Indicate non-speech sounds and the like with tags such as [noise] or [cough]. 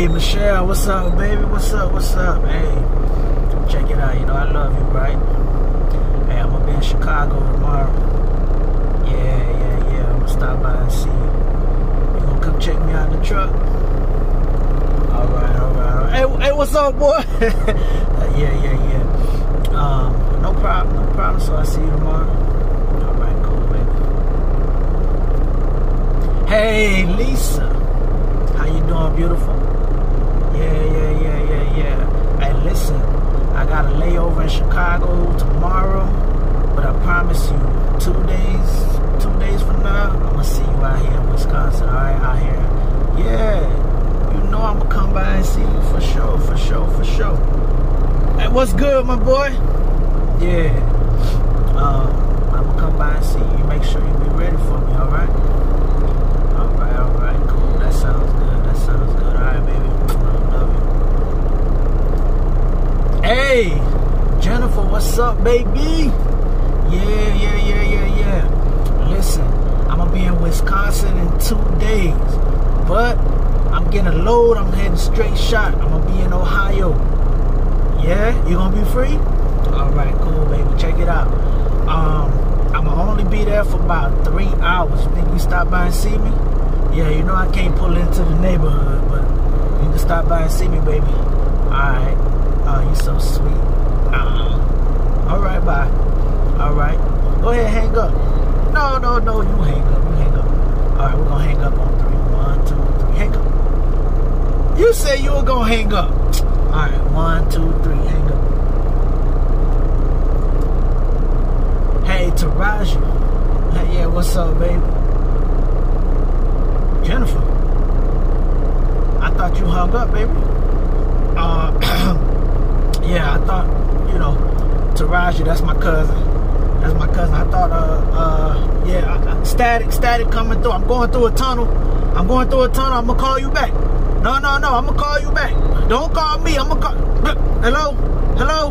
Hey, Michelle, what's up, baby? What's up? What's up? Hey, check it out. You know I love you, right? Hey, I'm gonna be in Chicago tomorrow. Yeah, yeah, yeah. I'm gonna stop by and see you. You gonna come check me out in the truck? All right, all right. All right. Hey, hey, what's up, boy? [laughs] uh, yeah, yeah, yeah. Um, no problem, no problem. So I'll see you tomorrow. All right, cool, baby. Hey, Lisa. How you doing, beautiful? Yeah, yeah, yeah, yeah, yeah. Hey, listen, I got a layover in Chicago tomorrow, but I promise you, two days, two days from now, I'm gonna see you out here in Wisconsin. All right, out here. Yeah, you know I'm gonna come by and see you for sure, for sure, for sure. Hey, what's good, my boy? Yeah. Um, I'm gonna come by and see you. Make sure you be ready for me. All right. All right, all right, cool. That sounds good. That sounds good. All right, baby. I love you. Hey, Jennifer, what's up, baby? Yeah, yeah, yeah, yeah, yeah. Listen, I'm gonna be in Wisconsin in two days, but I'm getting a load. I'm heading straight shot. I'm gonna be in Ohio. Yeah, you gonna be free? All right, cool, baby. Check it out. Um, I'm gonna only be there for about three hours. You think you stop by and see me? Yeah, you know I can't pull into the neighborhood, but you can stop by and see me, baby. Alright. Oh, you so sweet. Uh, Alright, bye. Alright. Go ahead, hang up. No, no, no, you hang up. You hang up. Alright, we're gonna hang up on three. One, two, three. Hang up. You said you were gonna hang up. Alright, one, two, three, hang up. Hey, Taraji. Hey, yeah, what's up, baby? Jennifer. I thought you hung up, baby. Yeah, I thought, you know, Taraji, that's my cousin. That's my cousin. I thought, uh, uh, yeah, static, static coming through. I'm going through a tunnel. I'm going through a tunnel. I'm gonna call you back. No, no, no. I'm gonna call you back. Don't call me. I'm gonna call. Hello, hello.